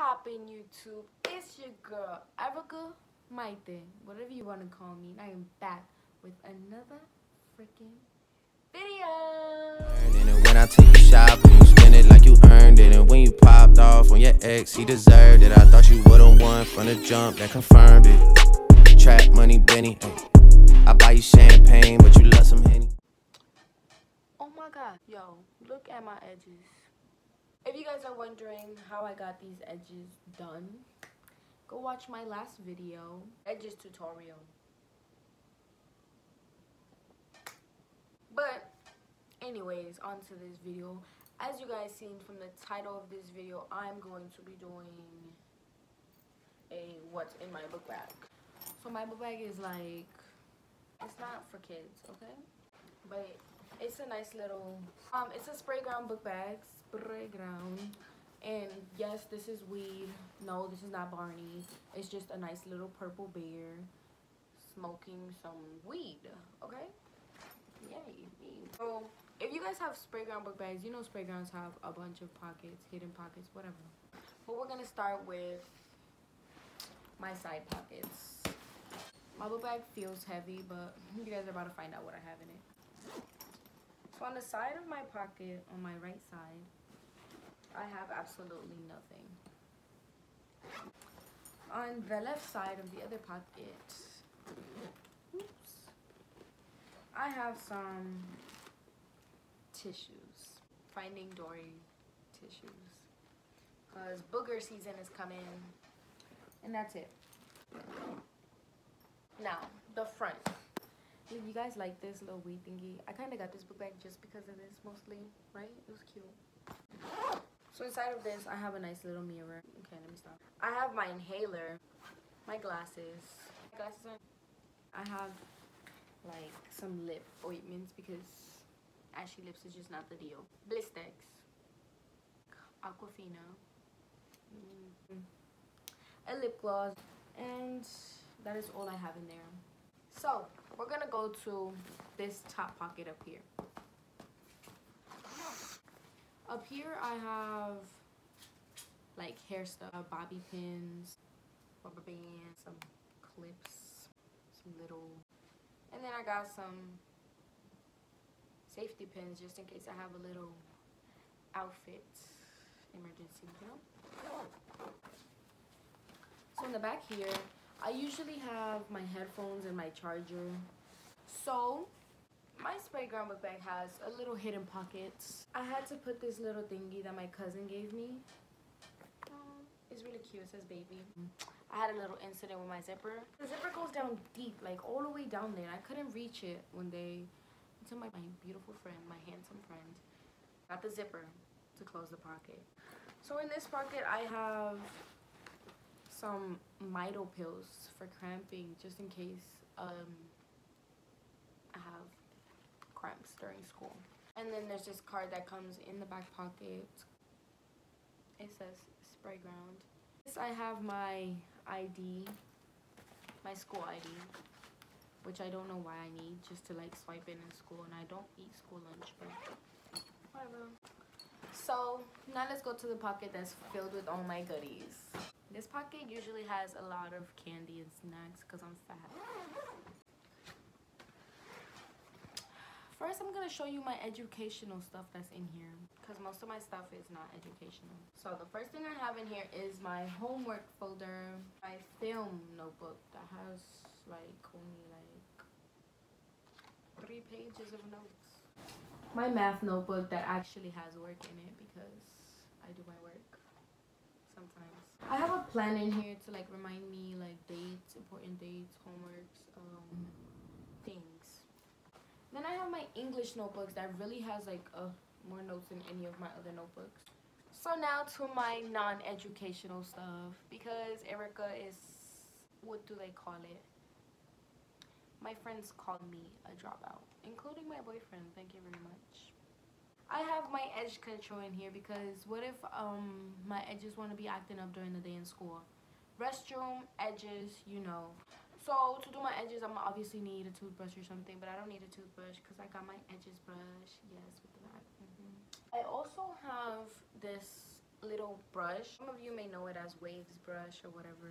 poppin' YouTube? It's your girl, Erica Mayte, whatever you want to call me. And I am back with another freaking video. And when I take you shopping, you spend it like you earned it. And when you popped off on your ex, he deserved it. I thought you would've won from the jump that confirmed it. Trap money, Benny. I buy you champagne, but you love some Henny. Oh my god, yo, look at my edges. If you guys are wondering how I got these edges done, go watch my last video, edges tutorial. But anyways, on to this video. As you guys seen from the title of this video, I'm going to be doing a what's in my book bag. So my book bag is like, it's not for kids, okay? But it's a nice little, um, it's a Sprayground book bag, Sprayground. And yes, this is weed. No, this is not Barney. It's just a nice little purple bear smoking some weed, okay? Yay, me. So, if you guys have Sprayground book bags, you know Spraygrounds have a bunch of pockets, hidden pockets, whatever. But we're gonna start with my side pockets. My book bag feels heavy, but you guys are about to find out what I have in it. So on the side of my pocket, on my right side, I have absolutely nothing. On the left side of the other pocket, oops, I have some tissues. Finding Dory tissues. Because booger season is coming. And that's it. Now, the front. You guys like this little weed thingy, I kind of got this book bag just because of this mostly, right? It was cute. So inside of this, I have a nice little mirror. Okay, let me stop. I have my inhaler, my glasses. My glasses. I have like some lip ointments because ashy lips is just not the deal. Blistex, Aquaphor, mm, a lip gloss, and that is all I have in there. So we're gonna go to this top pocket up here. Up here I have like hair stuff, bobby pins, rubber bands, some clips, some little, and then I got some safety pins just in case I have a little outfit emergency, you know? So in the back here, I usually have my headphones and my charger. So my Sprayground book bag has a little hidden pockets. I had to put this little thingy that my cousin gave me. Um, it's really cute. It says baby. I had a little incident with my zipper. The zipper goes down deep, like all the way down there. I couldn't reach it one day until my, my beautiful friend, my handsome friend, got the zipper to close the pocket. So in this pocket, I have some Midol pills for cramping, just in case um, I have cramps during school. And then there's this card that comes in the back pocket. It says Sprayground. This I have my ID, my school ID, which I don't know why I need, just to like swipe in in school. And I don't eat school lunch, but whatever. So now let's go to the pocket that's filled with all my goodies. This pocket usually has a lot of candy and snacks because I'm fat. First, I'm going to show you my educational stuff that's in here because most of my stuff is not educational. So the first thing I have in here is my homework folder, my film notebook that has like only like three pages of notes. My math notebook that actually has work in it because I do my work sometimes. I have a plan in here to like remind me like dates, important dates, homeworks, um, things. Then I have my English notebooks that really has like uh, more notes than any of my other notebooks. So now to my non-educational stuff because Erica is, what do they call it? My friends call me a dropout, including my boyfriend. Thank you very much. I have my edge control in here because what if um my edges want to be acting up during the day in school? Restroom, edges, you know. So to do my edges, I'm obviously need a toothbrush or something, but I don't need a toothbrush because I got my edges brush. Yes, with the back. Mm -hmm. I also have this little brush. Some of you may know it as waves brush or whatever.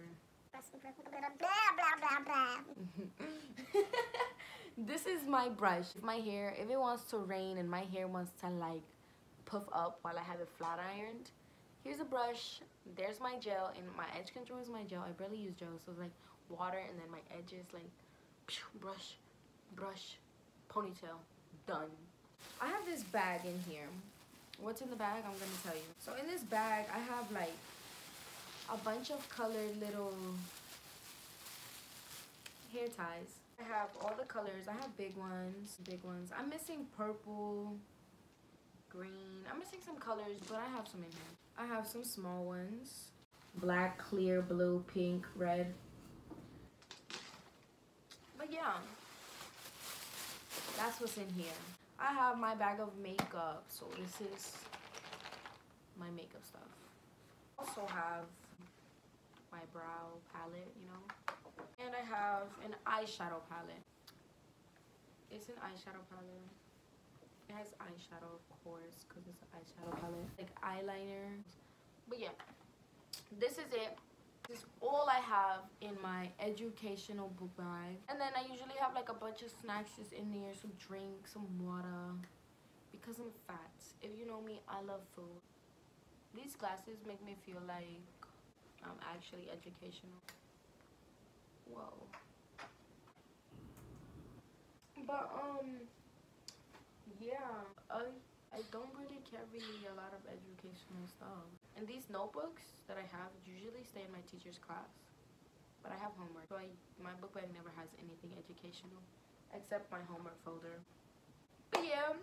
this is my brush. If My hair, if it wants to rain and my hair wants to like puff up while I have it flat ironed, here's a brush. There's my gel and my edge control is my gel. I barely use gel, so it's like water and then my edges like brush, brush, ponytail, done. I have this bag in here. What's in the bag? I'm gonna tell you. So in this bag, I have like a bunch of colored little hair ties. I have all the colors. I have big ones, big ones. I'm missing purple, green. I'm missing some colors, but I have some in here. I have some small ones. Black, clear, blue, pink, red. But yeah, that's what's in here. I have my bag of makeup. So this is my makeup stuff. Also have my brow palette, you know. And I have an eyeshadow palette. It's an eyeshadow palette. It has eyeshadow, of course, because it's an eyeshadow palette. Like eyeliner. But yeah, this is it. This is all I have in my educational book bag. And then I usually have like a bunch of snacks just in there. Some drinks, some water. Because I'm fat. If you know me, I love food. These glasses make me feel like I'm actually educational. Whoa. But, um, yeah, I, I don't really carry a lot of educational stuff. And these notebooks that I have usually stay in my teacher's class. But I have homework, so I, my book bag never has anything educational except my homework folder. But yeah,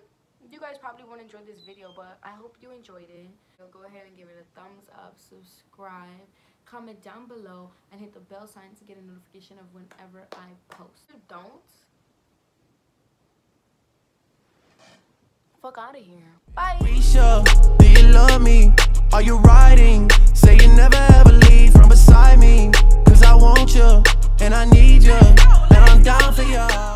you guys probably won't enjoy this video, but I hope you enjoyed it. So go ahead and give it a thumbs up, subscribe, comment down below, and hit the bell sign to get a notification of whenever I post. If you don't, fuck out of here. Bye. Risha, do you love me? Are you riding? Say you never ever leave from beside me. Cause I want you, and I need you, and I'm down for you.